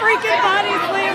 freaking body slam.